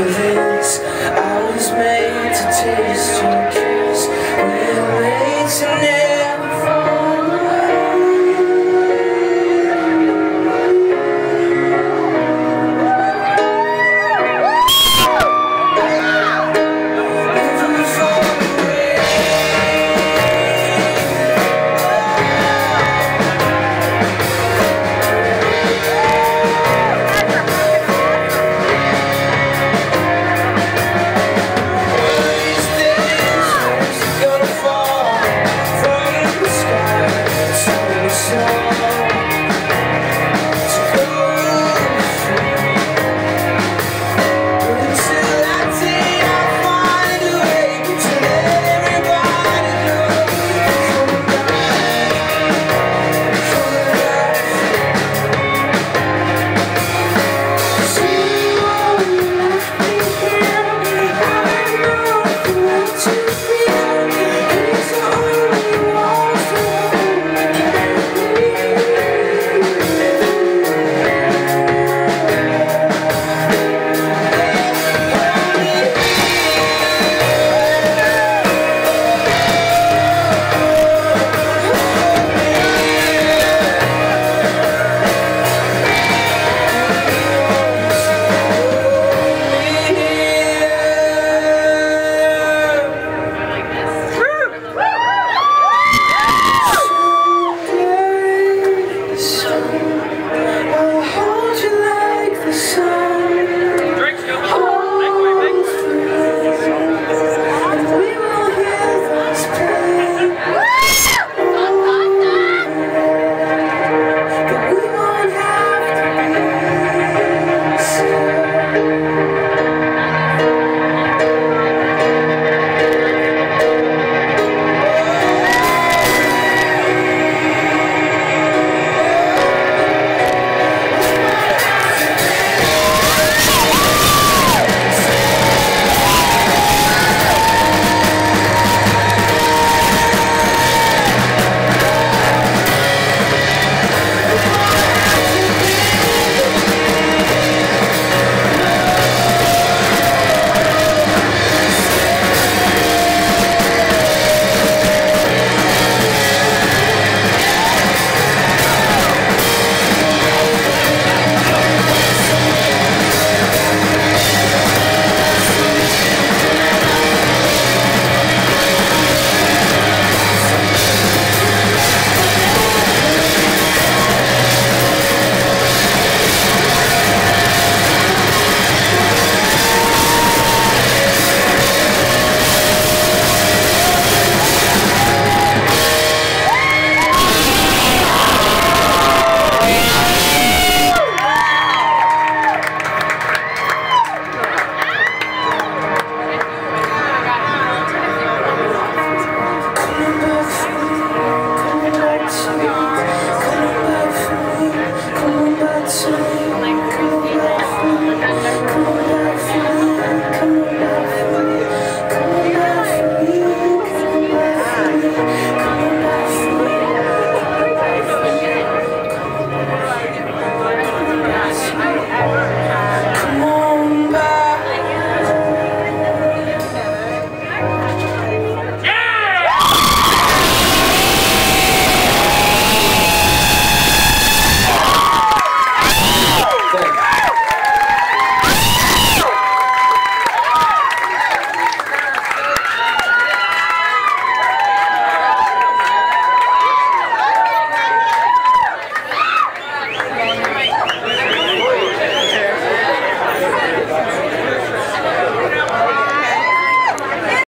for this. I was made to taste your kiss. We're waiting